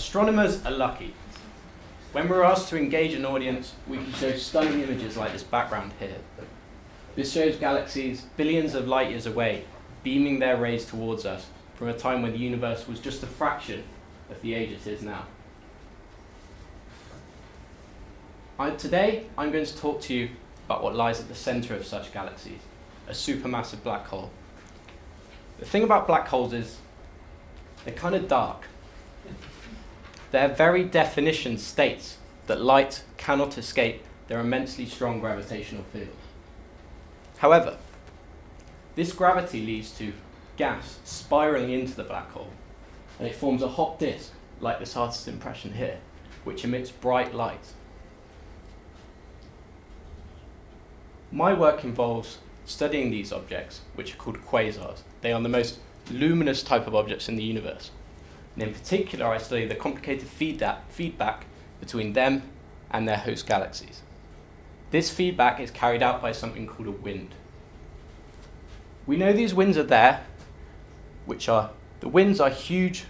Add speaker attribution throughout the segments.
Speaker 1: Astronomers are lucky. When we're asked to engage an audience, we can show stunning images like this background here. This shows galaxies billions of light years away, beaming their rays towards us from a time when the universe was just a fraction of the age it is now. I, today, I'm going to talk to you about what lies at the center of such galaxies, a supermassive black hole. The thing about black holes is they're kind of dark. Their very definition states that light cannot escape their immensely strong gravitational field. However, this gravity leads to gas spiraling into the black hole, and it forms a hot disk, like this artist's impression here, which emits bright light. My work involves studying these objects, which are called quasars. They are the most luminous type of objects in the universe. And in particular, I study the complicated feedback between them and their host galaxies. This feedback is carried out by something called a wind. We know these winds are there, which are, the winds are huge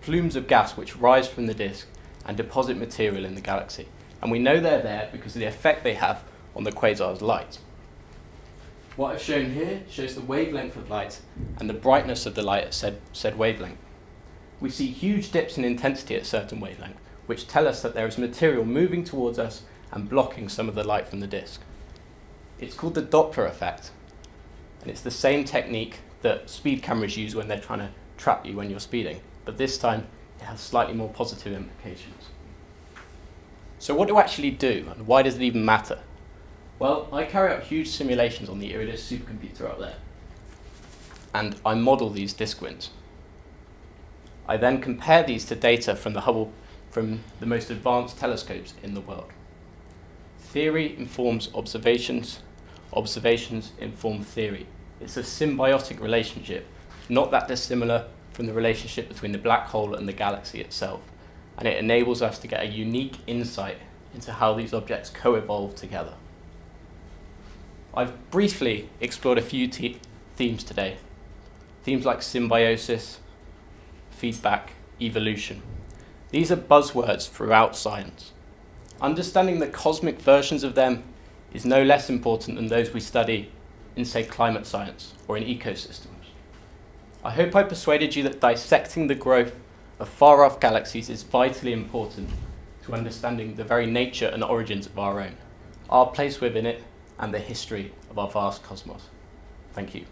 Speaker 1: plumes of gas which rise from the disk and deposit material in the galaxy. And we know they're there because of the effect they have on the quasar's light. What I've shown here shows the wavelength of light and the brightness of the light at said, said wavelength. We see huge dips in intensity at certain wavelength, which tell us that there is material moving towards us and blocking some of the light from the disk. It's called the Doppler effect, and it's the same technique that speed cameras use when they're trying to trap you when you're speeding, but this time it has slightly more positive implications. So what do I actually do, and why does it even matter? Well, I carry out huge simulations on the Iridis supercomputer up there. And I model these disk winds. I then compare these to data from the Hubble, from the most advanced telescopes in the world. Theory informs observations, observations inform theory. It's a symbiotic relationship, not that dissimilar from the relationship between the black hole and the galaxy itself. And it enables us to get a unique insight into how these objects co-evolve together. I've briefly explored a few themes today. Themes like symbiosis, feedback, evolution. These are buzzwords throughout science. Understanding the cosmic versions of them is no less important than those we study in, say, climate science or in ecosystems. I hope I persuaded you that dissecting the growth of far off galaxies is vitally important to understanding the very nature and origins of our own, our place within it, and the history of our vast cosmos. Thank you.